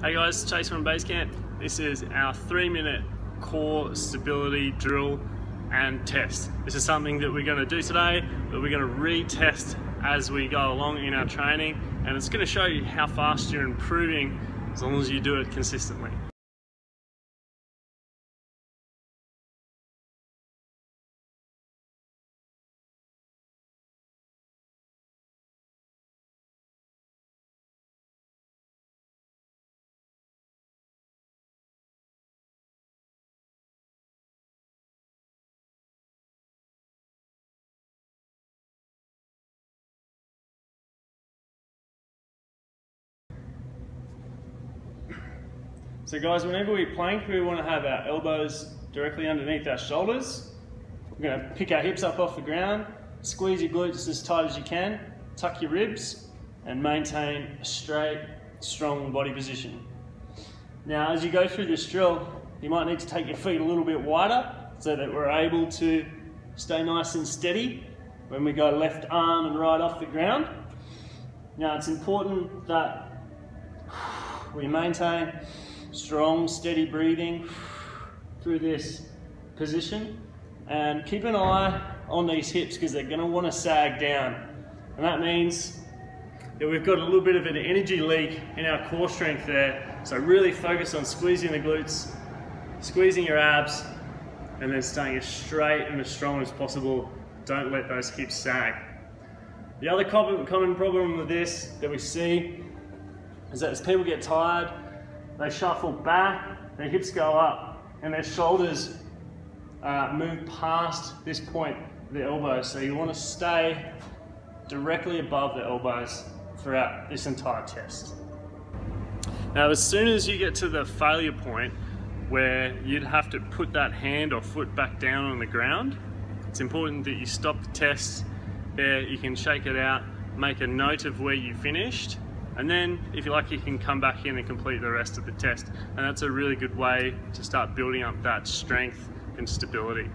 Hey guys, Chase from Basecamp. This is our three minute core stability drill and test. This is something that we're going to do today, but we're going to retest as we go along in our training, and it's going to show you how fast you're improving as long as you do it consistently. So guys, whenever we plank, we want to have our elbows directly underneath our shoulders. We're going to pick our hips up off the ground, squeeze your glutes as tight as you can, tuck your ribs, and maintain a straight, strong body position. Now, as you go through this drill, you might need to take your feet a little bit wider so that we're able to stay nice and steady when we go left arm and right off the ground. Now, it's important that we maintain strong, steady breathing through this position. And keep an eye on these hips because they're going to want to sag down. And that means that we've got a little bit of an energy leak in our core strength there. So really focus on squeezing the glutes, squeezing your abs, and then staying as straight and as strong as possible. Don't let those hips sag. The other common problem with this that we see is that as people get tired, they shuffle back, their hips go up, and their shoulders uh, move past this point, the elbows. So you want to stay directly above the elbows throughout this entire test. Now, as soon as you get to the failure point where you'd have to put that hand or foot back down on the ground, it's important that you stop the test there. You can shake it out, make a note of where you finished, and then, if you like, you can come back in and complete the rest of the test. And that's a really good way to start building up that strength and stability.